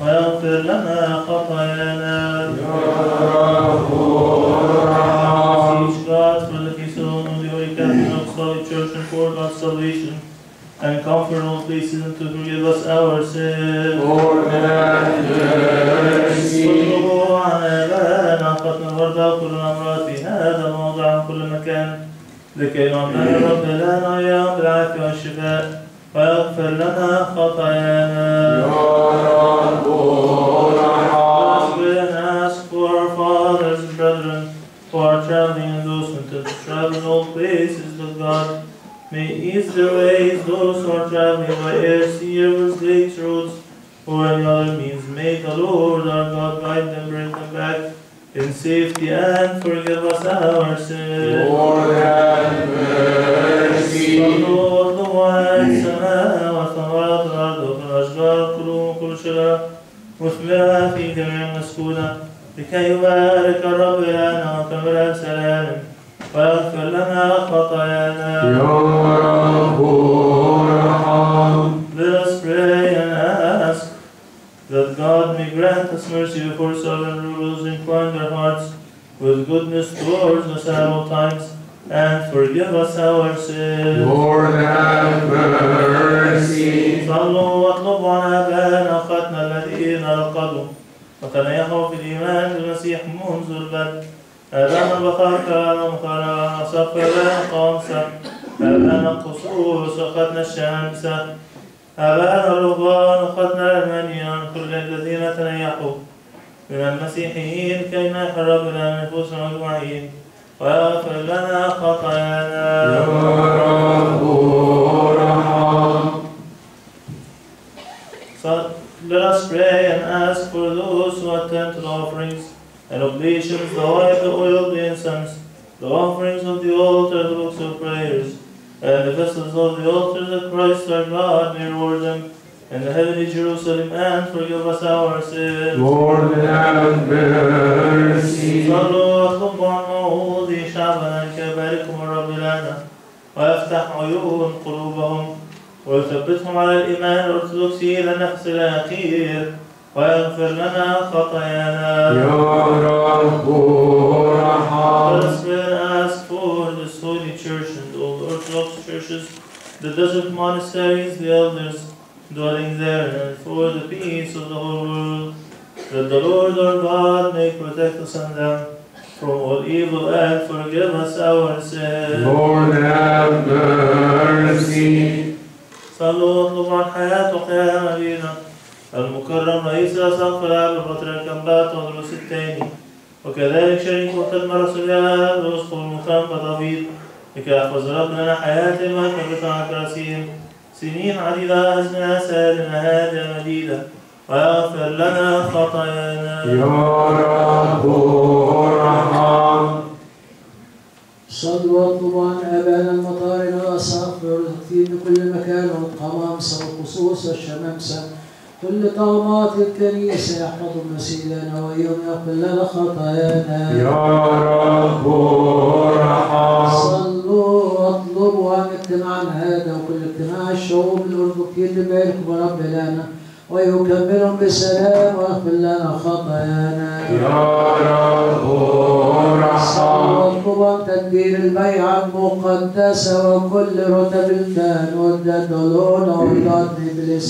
ويغفر لنا خطايانا Teach Apostolic Church and for God's salvation and comfort all places and to forgive us our sins. Lord, have mercy. صلوا على آبائنا ختم الوردة كل الأمراض في هذا الموضع وكل مكان لكي نعمل رب لنا أيام بالعافية والشفاء ويغفر لنا خطايانا. Let us pray and ask for our fathers and brethren who are traveling and those who intend to travel in all places that God may ease their ways, those who are traveling by air, sea, rivers, lakes, roads, or any other means. May the Lord our God guide them, bring them back in safety, and forgive us our sins. Lord, have mercy. صلوا الله السماء وثمرات الأرض وفي الأشجار كلوا كل شجرة مثمرة في جميع مسكونة لكي يبارك الرب لنا وكمل سلام ويغفر لنا خطايانا. يا رب ارحم. Let us pray and ask that God may grant us mercy before sovereign rulers, incline their hearts with goodness towards us at all times, and forgive us our sins. Lord, have mercy. صلوا واطلبوا عن آبائنا أخواتنا الذين رقدوا وتنيحوا في الإيمان بالمسيح منذ البدء آبائنا البخاركة المخارة صف آبائنا القامسة آبائنا القصوص أخواتنا الشامسة آبائنا الرهبان أخواتنا الألمانيان كل الذين تنيحوا من المسيحيين كي نحن ربنا نفوسنا أجمعين ويغفر لنا خطايانا our sins. Lord, have mercy. صلوا واطلبوا عن موعود شعبنا لكي يباركهم الرب لنا ويفتح عيون قلوبهم ويثبتهم على الإيمان الأرثوذكسي إلى النفس الأخير ويغفر لنا خطايانا. يا رب Let ارحم. us pray and ask for this holy church and all the Orthodox churches, the desert monasteries, the elders dwelling there, and for the peace of the whole world, that the Lord our God may protect us and them from all evil and forgive us our sins. Lord, have mercy. صلوا واطلبوا عن حياة وقيام أبينا المكرم رئيس الأساقفة العام البطريرك كمبات وأندلس الثاني وكذلك شريك وخدمة رسول الله الأسقف المكرم بدافيد لكي يحفظ ربنا حياة ما كبتها كراسين سنين عديدة أزمنة سالمة هادئة مديدة ويغفر لنا خطايانا يا رب ارحم. صلوا واطلبوا عن آبائنا المطارن والأساقفة والمكتين بكل مكان والقمامسة والخصوص والشمامسة كل طامات الكنيسة يحفظ المسيح لنا ويوم يغفر لنا خطايانا يا رب ارحم. اجتماعنا هذا وكل اجتماع الشعوب الأرثوذكسيين بباركم رب لنا ويكملهم بسلام ويغفر لنا خطايانا. يا رب ارحم. واطلبا تدبير البيعة المقدسة وكل رتب Lord our God may bless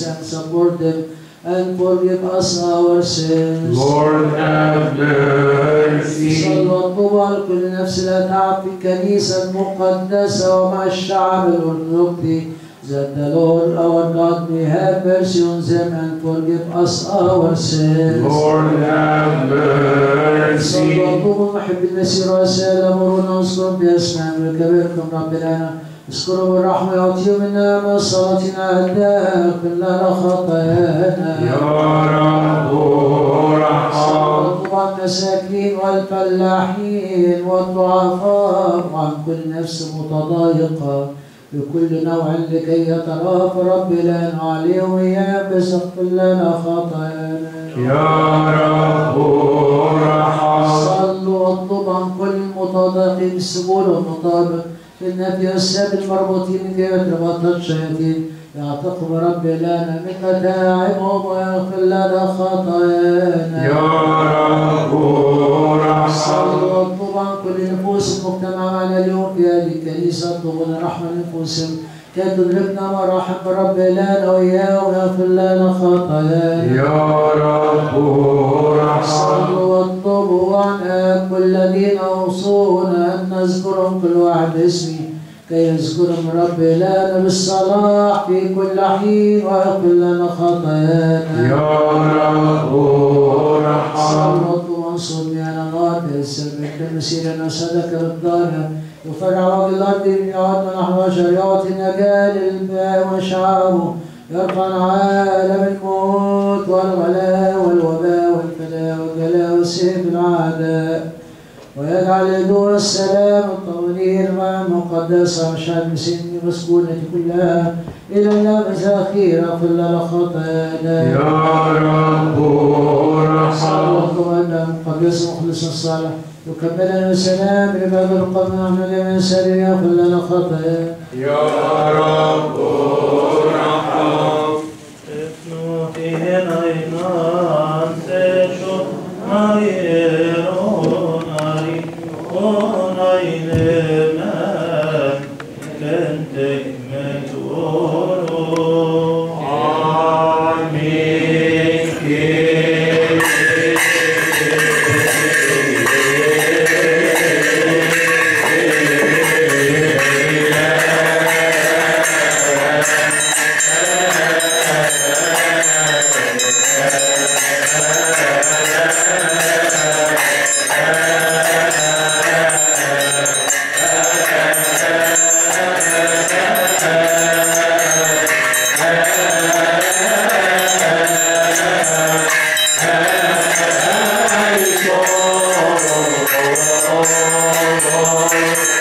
and forgive us our sins. Lord, have mercy. صلوا واطلبوا على كل نفس لا تعب في الكنيسة المقدسة ومع الشعب الأرثوذكسي that the Lord our God may have mercy on them and forgive us our sins. Lord, have mercy. صلوا واطلبوا محب المسير وسائل أمرنا واذكرهم بأسمائهم وكبركم رب العالمين اذكروا بالرحمة يعطيهم النعمة صلاتنا أهداء كلنا خطايانا يا رب ارحم. واطلبوا المساكين والفلاحين والضعفاء وعن كل نفس متضايقة بكل نوع لكي يتراءى رب لنا عليهم إياه بسخط لنا خطايانا يا رب ارحم. صلوا واطلبوا عن كل المتضايقين السبول والمطابق. في النبي والساب المربوطين في رباط الشياطين. يعتقم رب لنا من متاعبهم ويغفر لنا خطايانا. يا رب ارحم عن كل نفوس المجتمع معنا اليوم في هذه الكنيسة. اطلبوا لنا رحمة لنفوسهم كي تدركنا مراحم رب لنا وإياه ويغفر لنا خطايانا. يا رب كل واحد باسمه كي يذكرهم رب لنا بالصلاح في كل حين ويغفر لنا خطايانا. يا رب ارحم. صلوا واطلبوا وانصر بنا الله السلم مسيرنا صدق بالظاهر يفرع وجه الأرض يعودنا نحن بشر يعطي نجاة للباء وشعبه يرفع عالم الموت والغلاء والوباء والفناء والجلاء والسيف العداء ويجعل دور السلام الطويل مع المقدسة مشهد مسن مسكونة كلها. إلى النفس الأخير اغفر لنا خطايانا يا رب ارحم. أن مقدس مخلص الصالح يكملنا السلام لباب القوم نحن سليم يغفر لنا خطايانا يا رب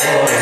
Yeah.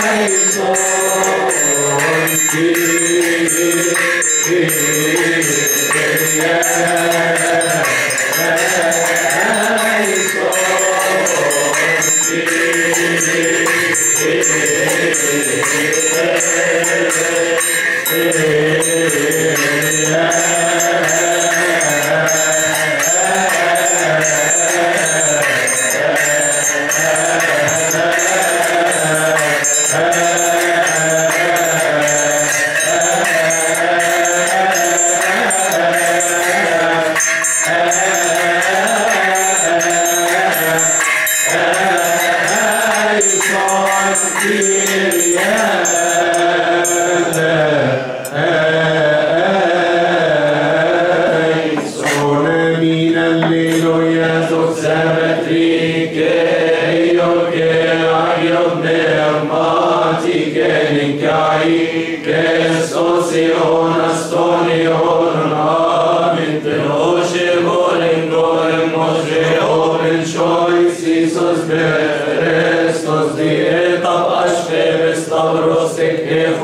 Thank you. Spirit.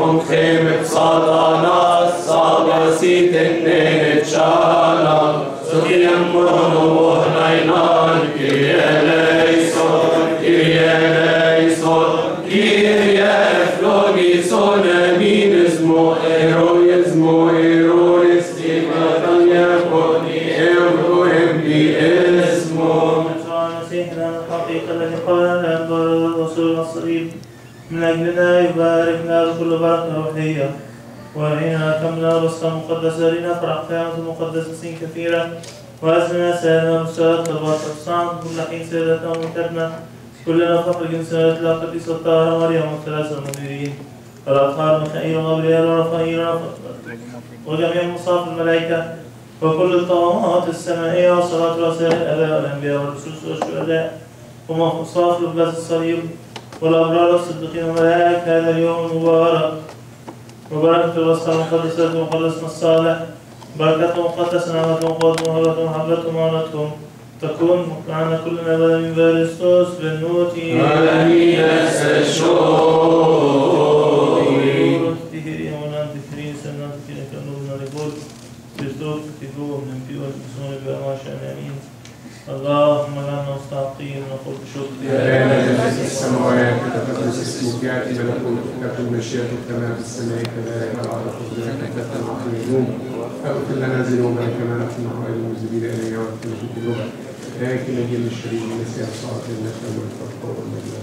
Ekechom chemek satanas Sabasit enne chala Sotiem mono nainan Kyrie eleison Kyrie eleison Kyrie flogison Eminismo eroismo erois Stigmatania poni euro empiesmo يسوع المسيح لنا الحقيقة التي قال الأنبار والرسول الصليب من أجلنا يباركنا بكل بركة روحية وإنا كمنا رسلا مقدسة لنا قيامة مقدسة سين كثيرة. وأزلنا سيدنا مستوى طلبات الصعب كل حين سيدتنا ومكتبنا كلنا فخر جنسيات لا قديسة الطاهرة مريم والثلاثة المديرين والأطهار ميخائيل وغبريال ورفائيل وجميع مصاف الملائكة. وكل الطغمات السمائية وصلاة رسائل الآباء والأنبياء والرسل والشهداء. ومصاف لباس الصليب والأبرار الصديقين والملائكة هذا اليوم المبارك وبركة الوصفة المقدسة ومقدسنا الصالح بركة مقدسة نعمة وقوة ومهبة ومحبة ومعونتكم تكون معنا كلنا بلا من بارستوس بالنوتي Amin eseshoy تهيري من اللهم لنا مستحقين نقول بشكر أبانا الذي في السماوات تقدس اسمك يأتي ملكوتك تكن مشيئتك كما في السماء كذلك على الأرض خذنا كفة عن اليوم فاغفر لنا ذنوبنا كما نحن المذنبين إلينا ولا التجربة لكن نجي من الشرير من السياسة النشر والفرق والمجد